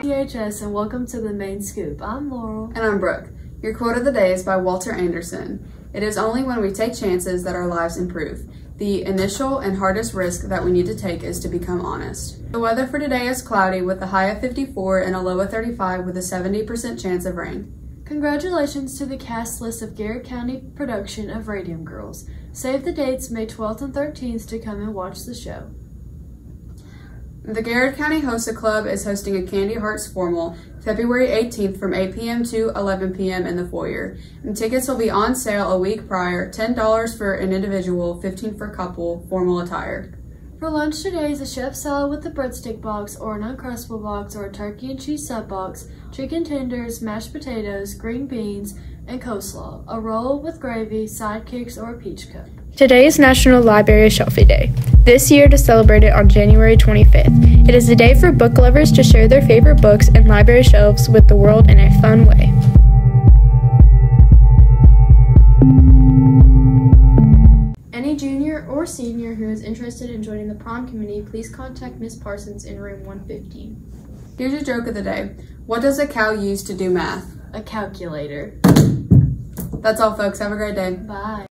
CHS and welcome to the main scoop. I'm Laurel. And I'm Brooke. Your quote of the day is by Walter Anderson. It is only when we take chances that our lives improve. The initial and hardest risk that we need to take is to become honest. The weather for today is cloudy with a high of 54 and a low of 35 with a 70% chance of rain. Congratulations to the cast list of Garrett County production of Radium Girls. Save the dates May 12th and 13th to come and watch the show. The Garrett County HOSA Club is hosting a Candy Hearts formal February 18th from 8 p.m. to 11 p.m. in the foyer. And tickets will be on sale a week prior, $10 for an individual, 15 for a couple, formal attire. For lunch today is a chef salad with a breadstick box or an uncrustable box or a turkey and cheese sub box, chicken tenders, mashed potatoes, green beans, and coleslaw, a roll with gravy, sidekicks, or a peach cup. Today is National Library Shelfie Day. This year to celebrate it on January 25th. It is a day for book lovers to share their favorite books and library shelves with the world in a fun way. Any junior or senior who is interested in joining the prom committee, please contact Miss Parsons in room 115. Here's your joke of the day. What does a cow use to do math? A calculator. That's all, folks. Have a great day. Bye.